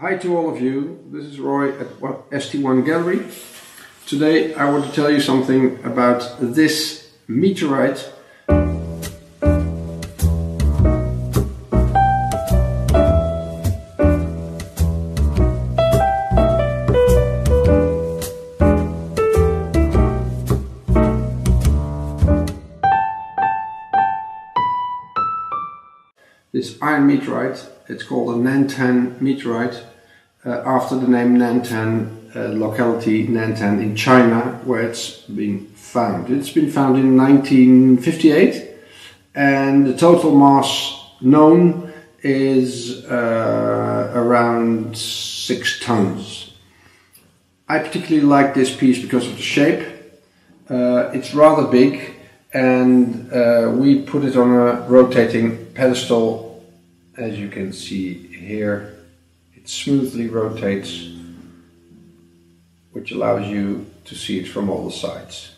Hi to all of you, this is Roy at Stone Gallery. Today I want to tell you something about this meteorite. This iron meteorite, it's called a Nantan meteorite uh, after the name Nantan, uh, locality Nantan in China, where it's been found. It's been found in 1958, and the total mass known is uh, around six tons. I particularly like this piece because of the shape. Uh, it's rather big, and uh, we put it on a rotating pedestal, as you can see here It smoothly rotates, which allows you to see it from all the sides.